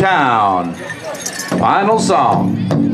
Town. Final song.